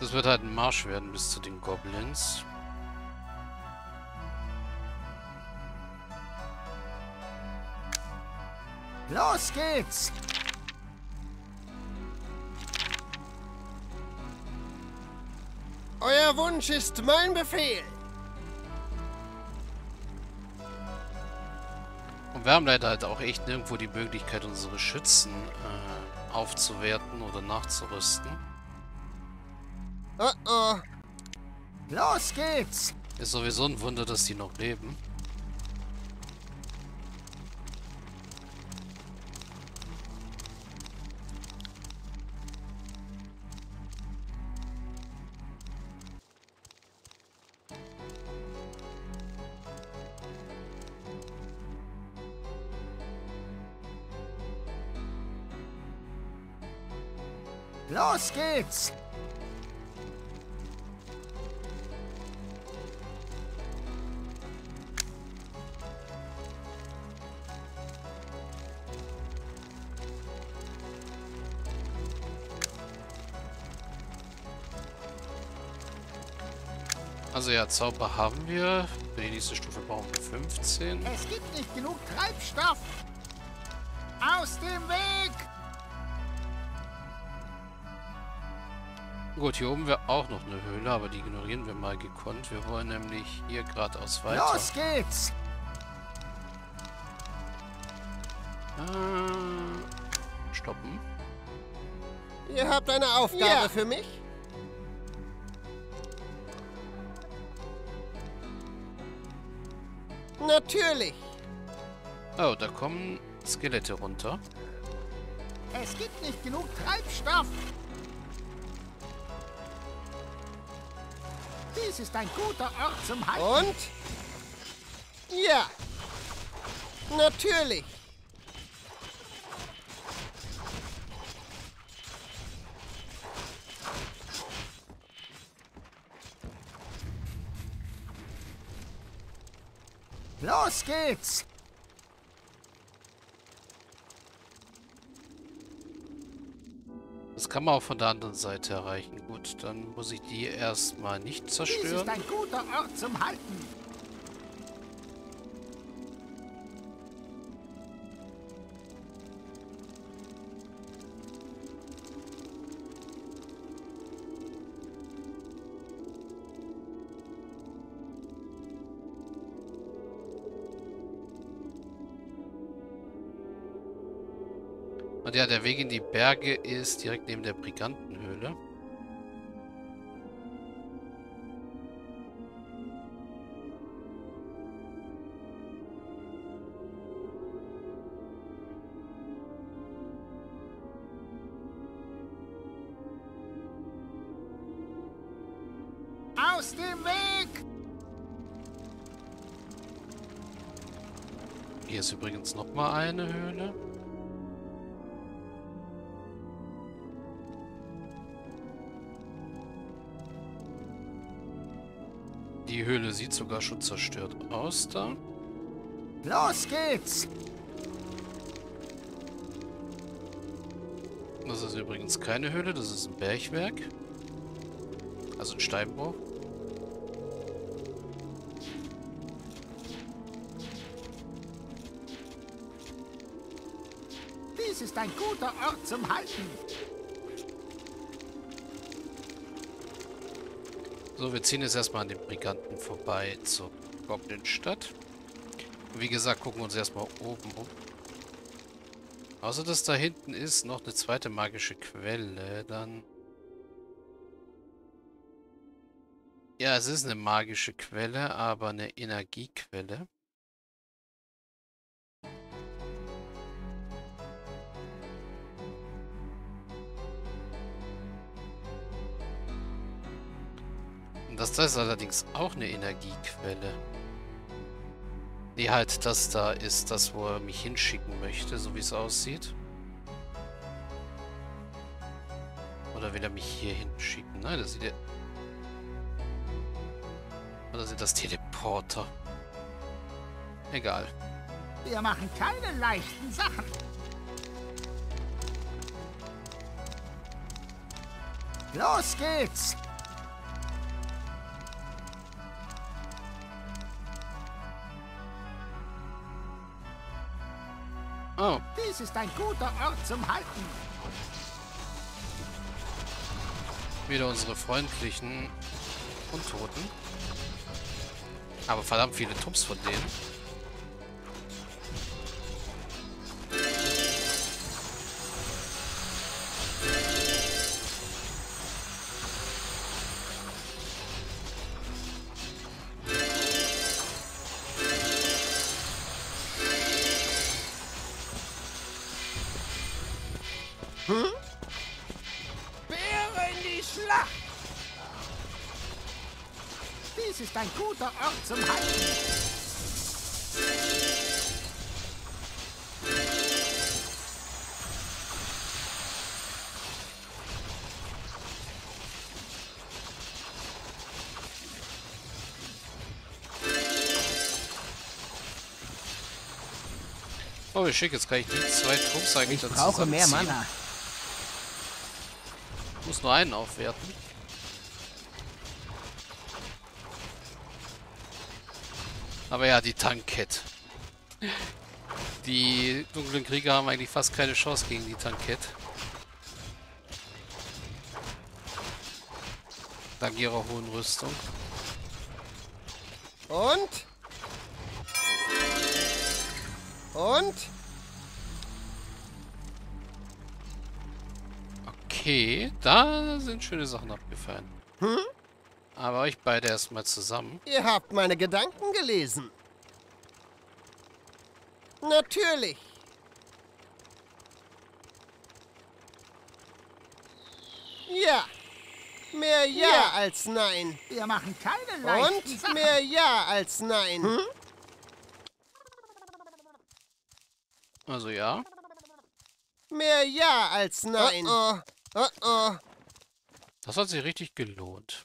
Das wird halt ein Marsch werden bis zu den Goblins. Los geht's! Euer Wunsch ist mein Befehl. Und wir haben leider halt auch echt nirgendwo die Möglichkeit, unsere Schützen äh, aufzuwerten oder nachzurüsten. Oh oh. Los geht's! Ist sowieso ein Wunder, dass die noch leben. Los geht's! Also ja, Zauber haben wir. Für die nächste Stufe brauchen wir 15. Es gibt nicht genug Treibstoff! Aus dem Weg! Gut, hier oben wäre auch noch eine Höhle, aber die ignorieren wir mal gekonnt. Wir wollen nämlich hier geradeaus weiter. Los geht's! Äh, stoppen. Ihr habt eine Aufgabe Ja. für mich? Natürlich. Oh, da kommen Skelette runter. Es gibt nicht genug Treibstoff. Dies ist ein guter Ort zum Halten. Und? Ja. Natürlich. Los geht's. Das kann man auch von der anderen Seite erreichen. Gut, dann muss ich die erstmal nicht Dies ist zerstören. ein guter Ort zum Halten. Und ja, der Weg in die Berge ist direkt neben der Brigantenhöhle. Aus dem Weg! Hier ist übrigens nochmal eine Höhle. Die Höhle sieht sogar schon zerstört aus da. Los geht's! Das ist übrigens keine Höhle, das ist ein Bergwerk. Also ein Steinbruch. Dies ist ein guter Ort zum Halten. So, wir ziehen jetzt erstmal an den Briganten vorbei zur Goblinstadt. Wie gesagt, gucken wir uns erstmal oben um. Außer dass da hinten ist noch eine zweite magische Quelle, dann... Ja, es ist eine magische Quelle, aber eine Energiequelle. Das da ist allerdings auch eine Energiequelle. Die halt das da ist, das wo er mich hinschicken möchte, so wie es aussieht. Oder will er mich hier hinschicken? Nein, das sieht er... Oder sind das Teleporter? Egal. Wir machen keine leichten Sachen. Los geht's! Oh, Dies ist ein guter Ort zum Halten. wieder unsere freundlichen Untoten. Aber verdammt viele Tubs von denen. Dies ist ein guter Ort zum Halten. Oh, wie schick. Jetzt kann ich die zwei Trupps eigentlich Ich brauche mehr. Mana. Ich muss nur einen aufwerten. Aber ja, die Tankette. Die dunklen Krieger haben eigentlich fast keine Chance gegen die Tankette. Dank ihrer hohen Rüstung. Und? Und? Okay, da sind schöne Sachen abgefallen. Aber euch beide erstmal zusammen. Ihr habt meine Gedanken gelesen. Natürlich. Ja. Mehr Ja, Ja. als Nein. Wir machen keine leichten Und Sachen. mehr Ja als Nein. Also ja. Mehr Ja als Nein. Oh, oh. Oh, oh. Das hat sich richtig gelohnt.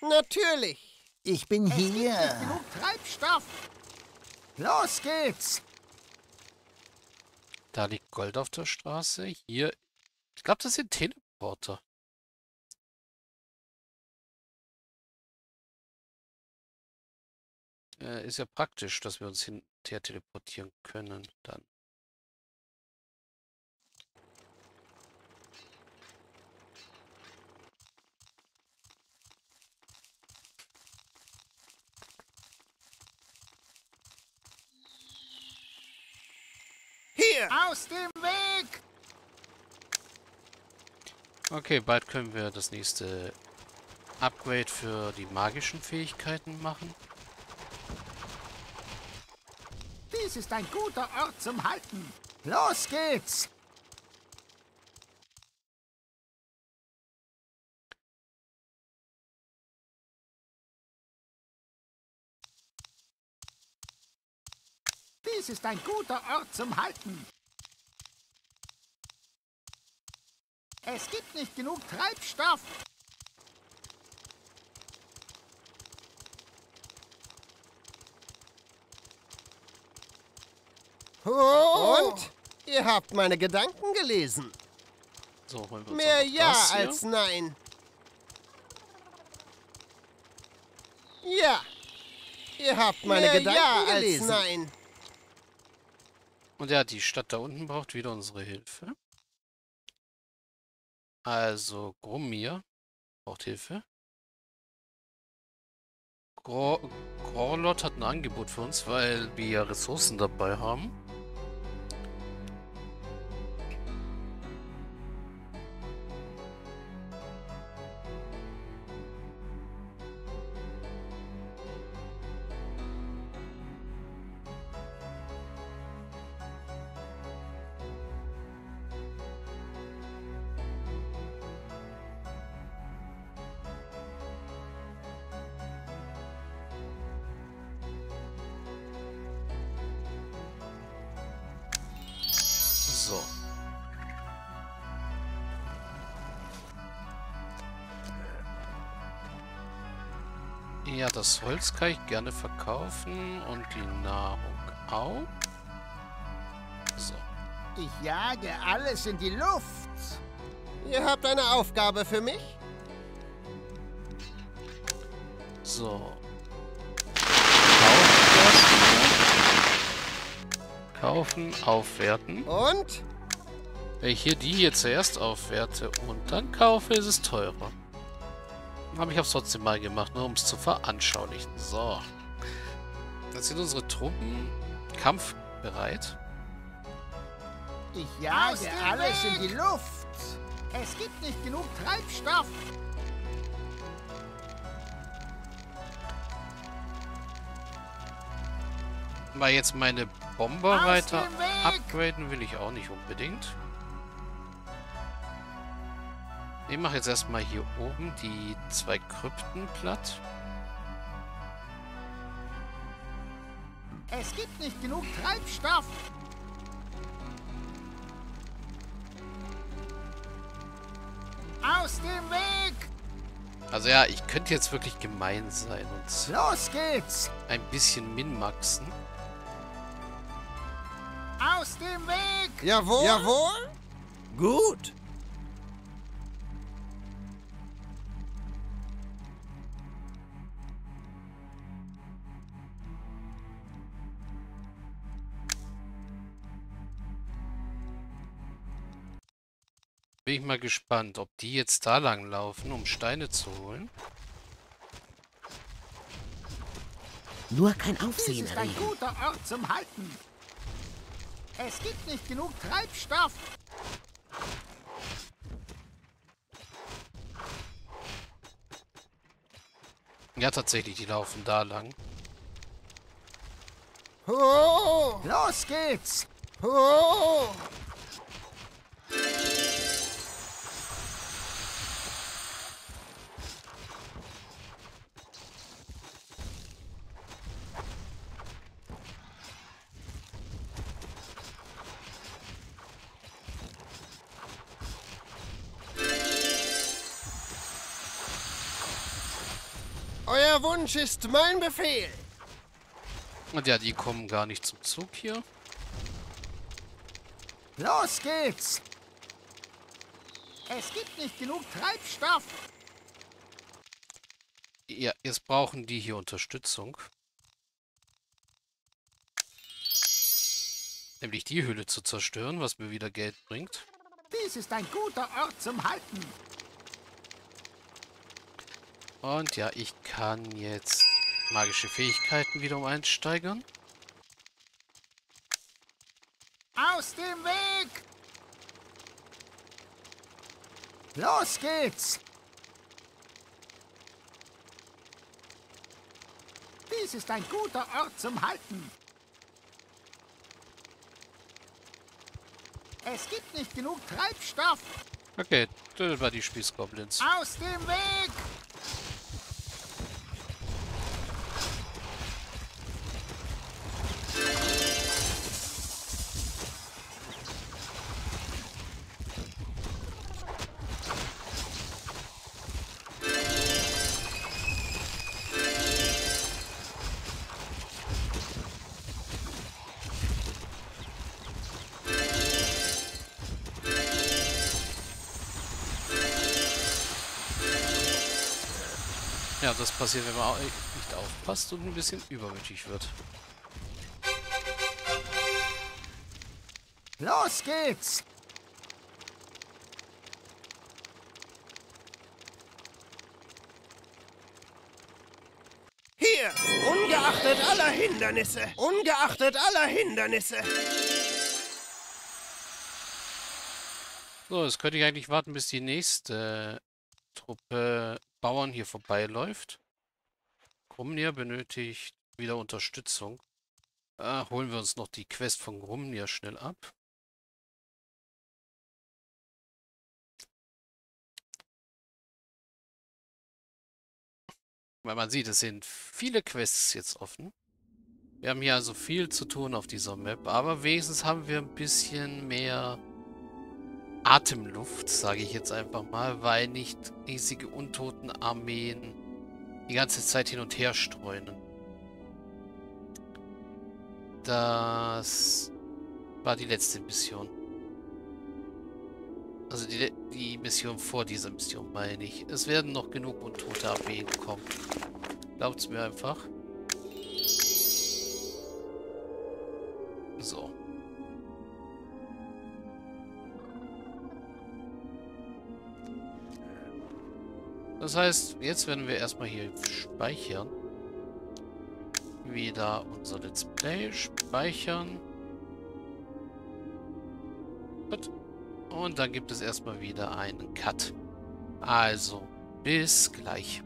Natürlich. Ich bin Es gibt nicht hier. genug Treibstoff. Los geht's. Da liegt Gold auf der Straße. Hier. Ich glaube, das sind Teleporter. Äh, ist ja praktisch, dass wir uns hinterher teleportieren können. Dann. Hier. Aus dem Weg. Okay, bald können wir das nächste Upgrade für die magischen Fähigkeiten machen. Dies ist ein guter Ort zum Halten. Los geht's. Dies ist ein guter Ort zum Halten. Es gibt nicht genug Treibstoff. Und? Ihr habt meine Gedanken gelesen. So, holen wir uns Mehr Ja hier. als Nein. Ja. Ihr habt meine Mehr Gedanken Ja als gelesen. Nein. Und ja, die Stadt da unten braucht wieder unsere Hilfe. Also, Grumir braucht Hilfe. Gro Gorlot hat ein Angebot für uns, weil wir ja Ressourcen dabei haben. So. Ja, das Holz kann ich gerne verkaufen und die Nahrung auch. So. Ich jage alles in die Luft. Ihr habt eine Aufgabe für mich? So. Kaufen, aufwerten. Und? Wenn ich hier die hier zuerst aufwerte und dann kaufe, ist es teurer. Aber ich habe es trotzdem mal gemacht, nur um es zu veranschaulichen. So. Jetzt sind unsere Truppen kampfbereit. Ich jage alles in die Luft. Es gibt nicht genug Treibstoff. Mal jetzt meine Bomber weiter upgraden will ich auch nicht unbedingt. Ich mache jetzt erstmal hier oben die zwei Krypten platt. Es gibt nicht genug Treibstoff. Aus dem Weg! Also ja, ich könnte jetzt wirklich gemein sein und Los geht's! ein bisschen minmaxen. Aus dem Weg! Jawohl. Jawohl. Gut. Bin ich mal gespannt, ob die jetzt da lang laufen, um Steine zu holen. Nur kein Aufsehen ist ein guter Ort zum Halten. Es gibt nicht genug Treibstoff. Ja, tatsächlich, die laufen da lang. Oh. Los geht's! Oh. Euer Wunsch ist mein Befehl. Und ja, die kommen gar nicht zum Zug hier. Los geht's! Es gibt nicht genug Treibstoff. Ja, jetzt brauchen die hier Unterstützung. Nämlich die Höhle zu zerstören, was mir wieder Geld bringt. Dies ist ein guter Ort zum Halten. Und ja, ich kann jetzt magische Fähigkeiten wieder um eins steigern. Aus dem Weg! Los geht's! Dies ist ein guter Ort zum Halten. Es gibt nicht genug Treibstoff. Okay, das war die Spießgoblins. Aus dem Weg! Ja, das passiert, wenn man nicht aufpasst und ein bisschen übermütig wird. Los geht's! Hier, ungeachtet aller Hindernisse. Ungeachtet aller Hindernisse. So, jetzt könnte ich eigentlich warten, bis die nächste Truppe Bauern hier vorbeiläuft. Grumnir benötigt wieder Unterstützung. Ah, holen wir uns noch die Quest von Grumnir schnell ab. Weil man sieht, es sind viele Quests jetzt offen. Wir haben hier also viel zu tun auf dieser Map, aber wenigstens haben wir ein bisschen mehr Atemluft, sage ich jetzt einfach mal, weil nicht riesige Untotenarmeen die ganze Zeit hin und her streunen. Das war die letzte Mission. Also die, die Mission vor dieser Mission, meine ich. Es werden noch genug untote Armeen kommen. Glaubt's mir einfach. So. Das heißt, jetzt werden wir erstmal hier speichern. Wieder unser Let's Play speichern. Gut. Und dann gibt es erstmal wieder einen Cut. Also, bis gleich.